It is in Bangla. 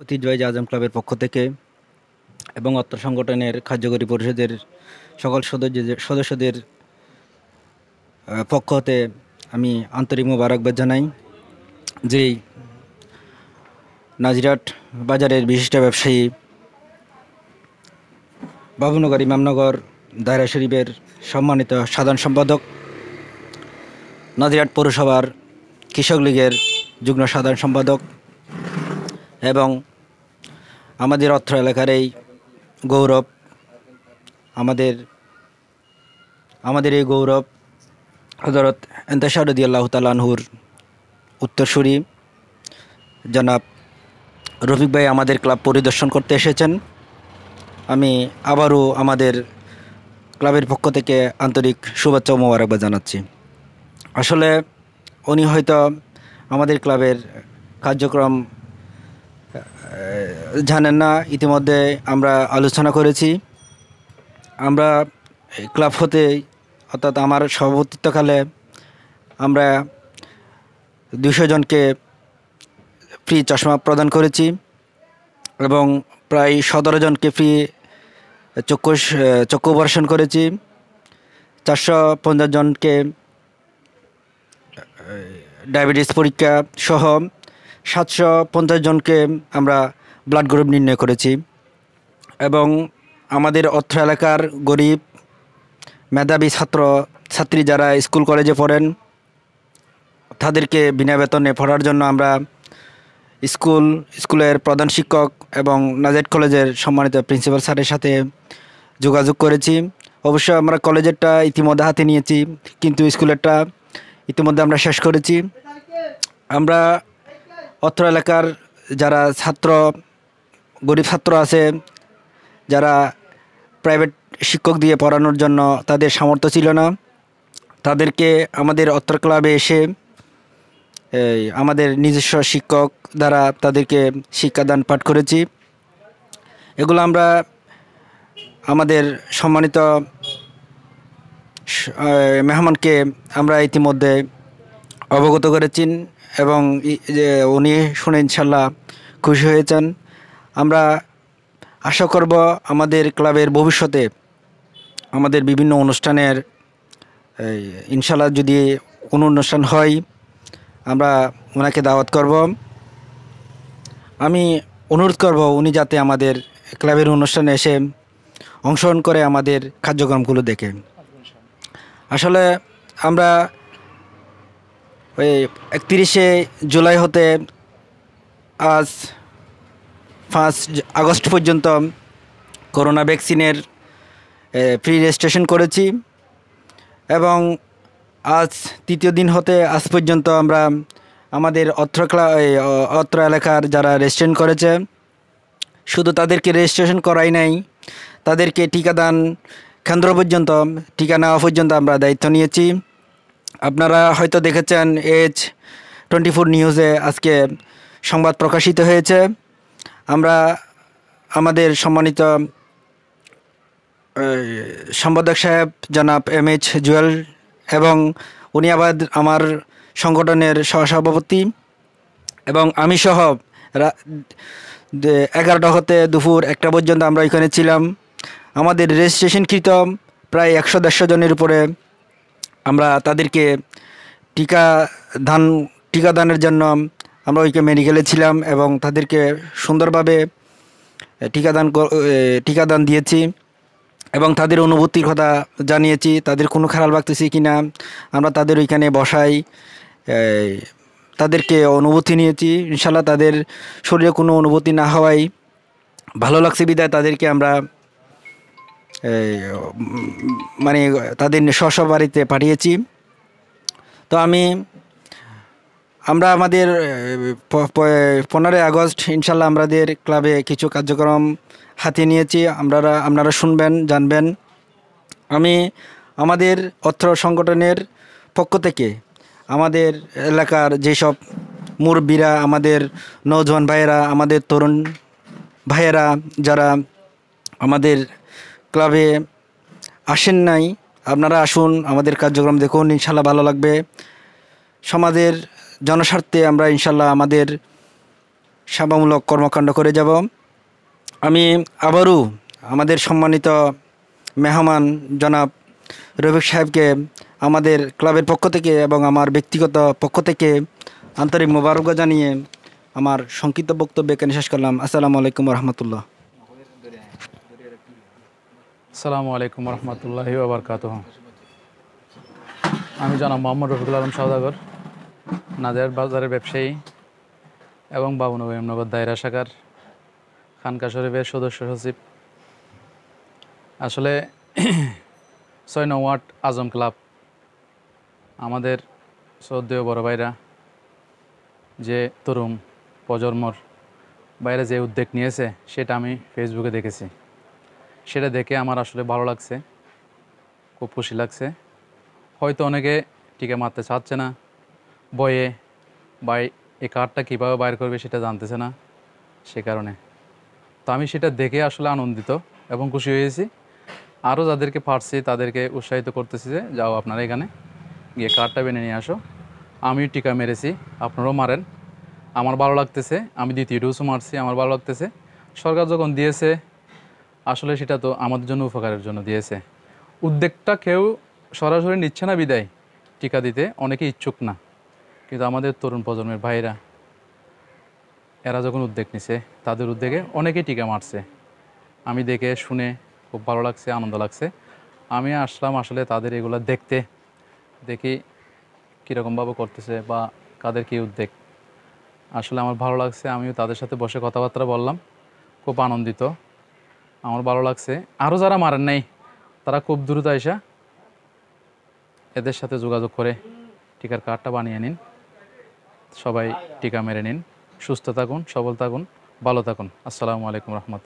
ঐতিহ্যবাহী আজম ক্লাবের পক্ষ থেকে এবং অত্র সংগঠনের কার্যকরী পরিষদের সকল সদস্যদের সদস্যদের পক্ষ হতে আমি আন্তরিক মোবারকবাদ জানাই যেই নাজিরাট বাজারের বিশিষ্ট ব্যবসায়ী বাবুনগর ইমামনগর দায়রা শরীফের সম্মানিত সাধারণ সম্পাদক, নাজিরাট পৌরসভার কৃষক লীগের যুগ্ম সাধারণ সম্পাদক এবং আমাদের অত্র এলাকার এই গৌরব, আমাদের আমাদের এই গৌরব হজরত এন্তেশারদি আল্লাহ তালানহুর উত্তরসূরি। জনাব রফিক ভাই আমাদের ক্লাব পরিদর্শন করতে এসেছেন। আমি আবারও আমাদের ক্লাবের পক্ষ থেকে আন্তরিক শুভেচ্ছা ও মোবারকবাদ জানাচ্ছি। আসলে উনি হয়তো আমাদের ক্লাবের কার্যক্রম জানেন না, ইতিমধ্যে আমরা আলোচনা করেছি। আমরা ক্লাব হতে, অর্থাৎ আমার সভাপতিত্বকালে আমরা দুশো জনকে ফ্রি চশমা প্রদান করেছি এবং প্রায় সতেরো জনকে ফ্রি চক্ষু চক্ষু অপারেশন করেছি। চারশো পঞ্চাশ জনকে ডায়াবেটিস পরীক্ষা সহ সাতশো পঞ্চাশ জনকে আমরা ব্লাড গ্রুপ নির্ণয় করেছি। এবং আমাদের অর্থ এলাকার গরিব, মেধাবী ছাত্র, ছাত্রী যারা স্কুল, কলেজে পড়েন, তাদেরকে বিনা বেতনে পড়ার জন্য আমরা স্কুল, স্কুলের প্রধান শিক্ষক এবং নাজেট কলেজের সম্মানিত প্রিন্সিপাল স্যারের সাথে যোগাযোগ করেছি। অবশ্য আমরা কলেজেরটা ইতিমধ্যে হাতে নিয়েছি, কিন্তু স্কুলেরটা ইতিমধ্যে আমরা শেষ করেছি। আমরা অত্র এলাকার যারা ছাত্র, গরিব ছাত্র আছে, যারা প্রাইভেট শিক্ষক দিয়ে পড়ানোর জন্য তাদের সামর্থ্য ছিল না, তাদেরকে আমাদের অত্র ক্লাবে এসে আমাদের নিজস্ব শিক্ষক দ্বারা তাদেরকে শিক্ষাদান পাঠ করেছি। এগুলো আমরা আমাদের সম্মানিত মেহমানকে আমরা ইতিমধ্যে অবগত করেছেন এবং উনি শুনে ইনশাল্লাহ খুশি হয়েছেন। আমরা আশা করব আমাদের ক্লাবের ভবিষ্যতে আমাদের বিভিন্ন অনুষ্ঠানের ইনশাল্লাহ যদি কোনো অনুষ্ঠান হয়, আমরা ওনাকে দাওয়াত করব। আমি অনুরোধ করব উনি যাতে আমাদের ক্লাবের অনুষ্ঠানে এসে অংশগ্রহণ করে আমাদের কার্যক্রমগুলো দেখে আসলে আমরা একত্রিশে জুলাই হতে আজ পাঁচ আগস্ট পর্যন্ত করোনা ভ্যাকসিনের ফ্রি রেজিস্ট্রেশন করেছি এবং আজ তৃতীয় দিন হতে আজ পর্যন্ত আমরা আমাদের অত্র অত্র এলাকার যারা রেজিস্ট্রেশন করেছে, শুধু তাদেরকে রেজিস্ট্রেশন করাই নাই, তাদেরকে টিকাদান কেন্দ্র পর্যন্ত, টিকা নেওয়া পর্যন্ত আমরা দায়িত্ব নিয়েছি। আপনারা হয়তো দেখেছেন এজ টোয়েন্টি ফোর নিউজে আজকে সংবাদ প্রকাশিত হয়েছে। আমরা আমাদের সম্মানিত সম্পাদক সাহেব জনাব এম এইচ জুয়েল এবং উনি আবার আমার সংগঠনের সহসভাপতি এবং আমি সহ এগারোটা হতে দুপুর একটা পর্যন্ত আমরা এখানে ছিলাম। আমাদের রেজিস্ট্রেশনকৃত প্রায় একশো দেড়শো জনের উপরে আমরা তাদেরকে টিকা দান টিকাদানের জন্য আমরা ওইকে মেডিকেলে ছিলাম এবং তাদেরকে সুন্দরভাবে টিকাদান টিকাদান দিয়েছি এবং তাদের অনুভূতির কথা জানিয়েছি। তাদের কোনো খারাপ লাগতেছে কি না আমরা তাদের ওইখানে বসাই তাদেরকে অনুভূতি নিয়েছি। ইনশাল্লাহ তাদের শরীরে কোনো অনুভূতি না হওয়ায় ভালো লাগছে বিদায়। তাদেরকে আমরা মানে তাদের স্ব বাড়িতে পাঠিয়েছি। তো আমি, আমরা আমাদের পনেরোই আগস্ট, ইনশাল্লাহ আমাদের ক্লাবে কিছু কার্যক্রম হাতে নিয়েছি। আপনারা আপনারা শুনবেন, জানবেন। আমি আমাদের অর্থ সংগঠনের পক্ষ থেকে আমাদের এলাকার যেসব মুরব্বীরা, আমাদের নৌজওয়ান ভাইয়েরা, আমাদের তরুণ ভাইয়েরা, যারা আমাদের ক্লাবে আসেন নাই। আপনারা আসুন, আমাদের কার্যক্রম দেখুন ইনশাল্লাহ ভালো লাগবে। সমাজের জনস্বার্থে আমরা ইনশাল্লাহ আমাদের সেবামূলক কর্মকাণ্ড করে যাব। আমি আবারও আমাদের সম্মানিত মেহমান জনাব রফিক সাহেবকে আমাদের ক্লাবের পক্ষ থেকে এবং আমার ব্যক্তিগত পক্ষ থেকে আন্তরিক মোবারক জানিয়ে আমার সংক্ষিপ্ত বক্তব্য এখানে শেষ করলাম। আসসালামু আলাইকুম রহমতুল্লাহ। আসসালামু আলাইকুম রহমতুল্লাহি বাবরকাত আমি জনাব মোহাম্মদ রফিকুল আলম সৌদাগর নাজার বাজারের ব্যবসায়ী এবং বাবুনগর নগর দায়রা শাখার খানকা শরীফের সদস্য সচিব। আসলে ছয় ওয়ার্ড আজম ক্লাব, আমাদের শ্রদ্ধেয় বড় ভাইরা, যে তরুণ প্রজন্মর বাইরে যে উদ্যোগ নিয়েছে, সেটা আমি ফেসবুকে দেখেছি। সেটা দেখে আমার আসলে ভালো লাগছে। খুব খুশি লাগছে। হয়তো অনেকে টিকে মারতে চাচ্ছে না। বয়ে বা এই কার্ডটা কীভাবে বাইর করবে সেটা জানতেছে না সে কারণে। তো আমি সেটা দেখে আসলে আনন্দিত এবং খুশি হয়েছি। আরও যাদেরকে পারছি তাদেরকে উৎসাহিত করতেছি যে যাও আপনারা এখানে গিয়ে কার্ডটা বেনে নিয়ে আসো। আমিও টিকা মেরেছি, আপনারাও মারেন। আমার ভালো লাগতেছে, আমি দ্বিতীয় ডোজও মারছি, আমার ভালো লাগতেছে। সরকার যখন দিয়েছে আসলে সেটা তো আমাদের জন্য উপকারের জন্য দিয়েছে। উদ্যোগটা কেউ সরাসরি নিচ্ছে না বিদায়, টিকা দিতে, অনেকে ইচ্ছুক না। কিন্তু আমাদের তরুণ প্রজন্মের ভাইরা এরা যখন উদ্যোগ নিছে, তাদের উদ্যোগে অনেকেই টিকা মারছে। আমি দেখে শুনে খুব ভালো লাগছে, আনন্দ লাগছে। আমি আসলাম আসলে তাদের এগুলো দেখতে, দেখি কীরকমভাবে করতেছে বা কাদের কী উদ্যোগ। আসলে আমার ভালো লাগছে, আমিও তাদের সাথে বসে কথাবার্তা বললাম। খুব আনন্দিত। আমার ভালো লাগছে। আরও যারা মারেন নাই, তারা খুব দ্রুত আইসা এদের সাথে যোগাযোগ করে টিকার কার্ডটা বানিয়ে নিন। সবাই টিকা মেরে নিন। সুস্থ থাকুন, সবল থাকুন, ভালো থাকুন। আসসালামু আলাইকুম রহমত